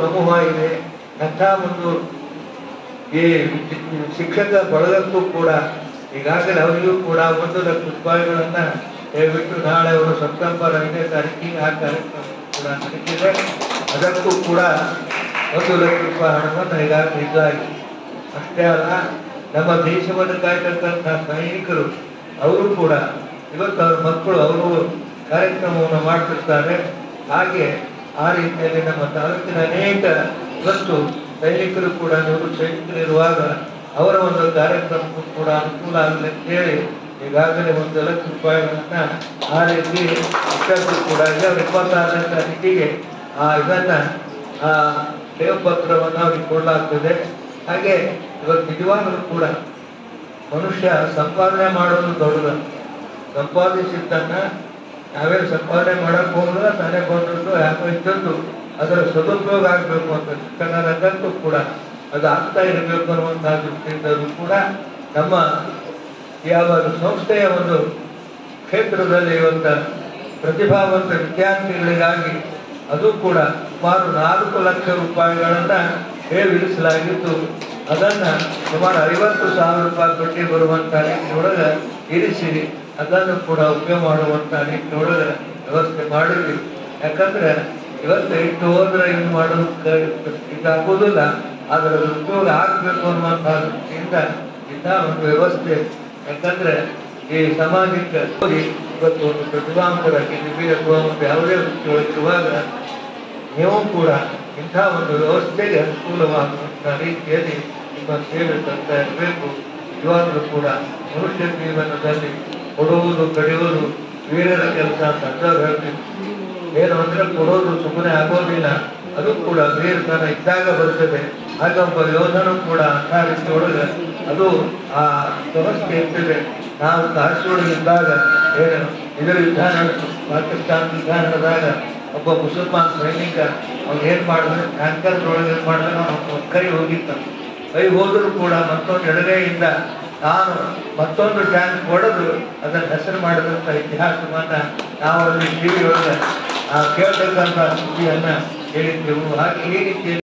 ಸಮೂಹ ಇದೆ ಅಂಥ ಒಂದು ಈ ಶಿಕ್ಷಕ ಬಳಗಕ್ಕೂ ಕೂಡ ಈಗಾಗಲೇ ಅವರಿಗೂ ಕೂಡ ಒಂದು ಲಕ್ಷ ರೂಪಾಯಿಗಳನ್ನ ದಯವಿಟ್ಟು ನಾಳೆ ಅವರು ಸೆಪ್ಟೆಂಬರ್ ಐದನೇ ತಾರೀಕಿಗೆ ಆ ಕಾರ್ಯಕ್ರಮ ಕೂಡ ಅದಕ್ಕೂ ಕೂಡ ಒಂದು ಲಕ್ಷ ರೂಪಾಯಿ ಹಣವನ್ನು ಈಗಾಗಲೇ ಇದ್ದಾಗಿ ಅಷ್ಟೇ ಅಲ್ಲ, ನಮ್ಮ ದೇಶವನ್ನು ಕಾಯ್ತಕ್ಕಂಥ ಸೈನಿಕರು, ಅವರು ಕೂಡ, ಇವತ್ತು ಅವ್ರ ಮಕ್ಕಳು ಅವರು ಕಾರ್ಯಕ್ರಮವನ್ನು ಮಾಡ್ತಿರ್ತಾರೆ. ಹಾಗೆ ಆ ರೀತಿಯಲ್ಲಿ ನಮ್ಮ ತಾಲೂಕಿನ ಅನೇಕ ಇವತ್ತು ಸೈನಿಕರು ಕೂಡ ನೀವು ಸೈನಿಕರಿರುವಾಗ ಅವರ ಒಂದು ಕಾರ್ಯಕ್ರಮಕ್ಕೂ ಕೂಡ ಅನುಕೂಲ ಆಗಲಿ ಅಂತ ಹೇಳಿ ಈಗಾಗಲೇ ಒಂದು ಲಕ್ಷ ರೂಪಾಯಿಗಳನ್ನ ಆ ರೀತಿ ಕೂಡ ಇಪ್ಪತ್ತಾರನೇ ತಾರೀಕಿಗೆ ಆ ಇದನ್ನ, ಆ ಠೇವಪತ್ರವನ್ನು ಅವ್ರಿಗೆ ಕೊಡಲಾಗ್ತದೆ. ಹಾಗೆ ಇವತ್ತು ನಿಜವಾಗಲೂ ಕೂಡ ಮನುಷ್ಯ ಸಂಪಾದನೆ ಮಾಡೋದು ದೊಡ್ಡದ. ಸಂಪಾದಿಸಿದ್ದನ್ನ ನಾವೇ ಸಂಪಾದನೆ ಮಾಡಕ್ ಹೋಗಲ್ಲ ತಾನೇ ಬಂದದ್ದು, ಯಾಕೋ ಇದ್ದದ್ದು ಅದರ ಸದುಪಯೋಗ ಆಗಬೇಕು ಅಂತ ಶಿಕ್ಷಣ ರಂಗಕ್ಕೂ ಕೂಡ ಅದು ಆಗ್ತಾ ಇರಬೇಕು ಅನ್ನುವಂತಹ ದೃಷ್ಟಿಯಿಂದಲೂ ಕೂಡ ನಮ್ಮ ಯಾವ ಸಂಸ್ಥೆಯ ಒಂದು ಕ್ಷೇತ್ರದಲ್ಲಿ ಇವಂತ ಪ್ರತಿಭಾವಂತ ವಿದ್ಯಾರ್ಥಿಗಳಿಗಾಗಿ ಅದು ಕೂಡ ಸುಮಾರು ನಾಲ್ಕು ಲಕ್ಷ ರೂಪಾಯಿಗಳನ್ನ ಹೇಳಿಸಲಾಗಿತ್ತು ಅದನ್ನ ಸುಮಾರು ಐವತ್ತು ಸಾವಿರ ರೂಪಾಯಿ ಬಡ್ಡಿ ಬರುವಂತ ರೀತಿಯೊಳಗೆ ಇರಿಸಿ ಅದನ್ನು ಕೂಡ ಉಪಯೋಗ ಮಾಡುವಂತ ನೋಡಿದ್ರೆ ವ್ಯವಸ್ಥೆ ಮಾಡಿದ್ವಿ. ಯಾಕಂದ್ರೆ ಇವತ್ತು ಇಟ್ಟು ಹೋದ್ರೆ ಇದು ಮಾಡೋದಕ್ಕೆ ಇದಾಗೋದಿಲ್ಲ ಅದರ ಉಪಯೋಗ ಆಗ್ಬೇಕು ಅನ್ನುವಂತಹ ದೃಷ್ಟಿಯಿಂದ ಇಂಥ ಒಂದು ವ್ಯವಸ್ಥೆ. ಯಾಕಂದ್ರೆ ಈ ಸಮಾಜಕ್ಕೆ ಇವತ್ತು ಒಂದು ಪ್ರತಿಭಾಂತರಾಗಿ ನಿಮಗೆ ಅಥವಾ ಒಂದು ಯಾವುದೇ ವೃತ್ತಿಯೊಳಗಿರುವಾಗ ನೀವು ಕೂಡ ಇಂಥ ಒಂದು ವ್ಯವಸ್ಥೆಗೆ ಅನುಕೂಲವಾಗುವಂಥ ರೀತಿಯಲ್ಲಿ ನಿಮ್ಮ ಸೇವೆ ತರ್ತಾ ಇರಬೇಕು. ಇವಾಗಲೂ ಕೂಡ ಮನುಷ್ಯ ಜೀವನದಲ್ಲಿ ಕೊಡುವುದು ಕಡಿಯುವುದು ವೀರರ ಕೆಲಸ ಅಂತ ಏನು ಅಂದ್ರೆ ಕೊಡೋದು ಸುಮ್ಮನೆ ಆಗೋದಿಲ್ಲ. ಅದು ಕೂಡ ವೀರತನ ಇದ್ದಾಗ ಬರ್ತದೆ. ಹಾಗೆ ಒಬ್ಬ ಯೋಧನು ಕೂಡ ಅಂಥ ಅದು ಆ ಸಮಸ್ಯೆ ಇರ್ತದೆ. ನಾವು ಕಾಶಿಯೊಳಗಿದ್ದಾಗ ಏನು? ಇದರ ಯುದ್ಧ ನಡೆಸು ಪಾಕಿಸ್ತಾನ ಯುದ್ಧ ನಡೆದಾಗ ಒಬ್ಬ ಮುಸಲ್ಮಾನ್ ಸೈನಿಕ ಅವ್ನು ಏನ್ ಮಾಡಿದ್ರೆ ಟ್ಯಾಂಕರ್ ಒಳಗೆ ಏನ್ ಮಾಡಿದ್ರೆ ಅವ್ನು ಕೈ ಹೋಗಿತ್ತ. ಕೈ ಹೋದರೂ ಕೂಡ ಮತ್ತೊಂದು ಎಡಗೈಯಿಂದ ನಾನು ಮತ್ತೊಂದು ಟ್ಯಾಂಕ್ ಹೊಡೆದು ಅದನ್ನು ಹೆಸರು ಮಾಡಿದಂತ ಇತಿಹಾಸವನ್ನ ನಾವು ಅಲ್ಲಿ ಟಿವಿ ಒಳಗೆ ಕೇಳ್ತಕ್ಕಂಥ ಸುದ್ದಿಯನ್ನ ಹೇಳಿದ್ದೆವು. ಹಾಗೆ ಈ ರೀತಿಯಲ್ಲಿ